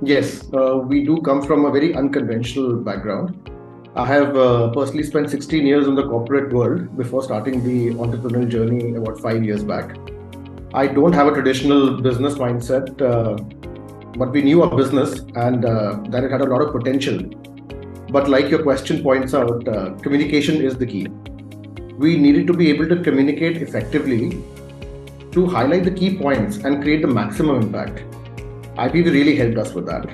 Yes, uh, we do come from a very unconventional background. I have uh, personally spent 16 years in the corporate world before starting the entrepreneurial journey about five years back. I don't have a traditional business mindset, uh, but we knew our business and uh, that it had a lot of potential. But like your question points out, uh, communication is the key. We needed to be able to communicate effectively to highlight the key points and create the maximum impact. IPV really helped us with that.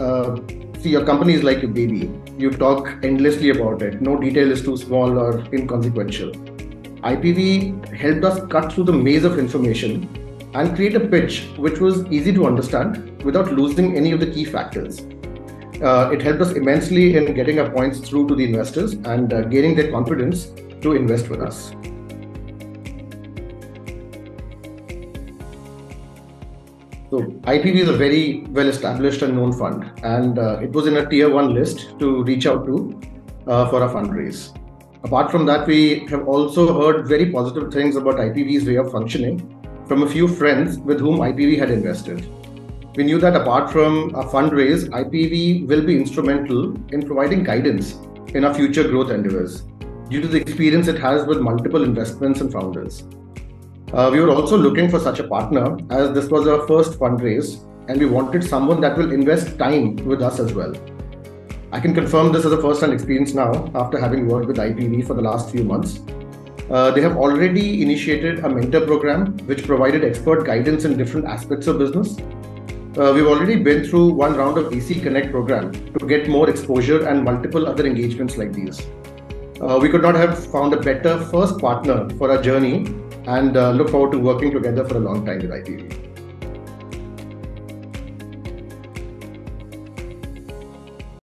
Uh, see, your company is like a baby. You talk endlessly about it. No detail is too small or inconsequential. IPV helped us cut through the maze of information and create a pitch which was easy to understand without losing any of the key factors. Uh, it helped us immensely in getting our points through to the investors and uh, gaining their confidence to invest with us. So IPV is a very well established and known fund, and uh, it was in a tier one list to reach out to uh, for a fundraise. Apart from that, we have also heard very positive things about IPV's way of functioning from a few friends with whom IPV had invested. We knew that apart from a fundraise, IPV will be instrumental in providing guidance in our future growth endeavors due to the experience it has with multiple investments and founders. Uh, we were also looking for such a partner as this was our first fundraise and we wanted someone that will invest time with us as well. I can confirm this as a first hand experience now after having worked with IPV for the last few months. Uh, they have already initiated a mentor program which provided expert guidance in different aspects of business. Uh, we've already been through one round of VC Connect program to get more exposure and multiple other engagements like these. Uh, we could not have found a better first partner for our journey and uh, look forward to working together for a long time with IPV.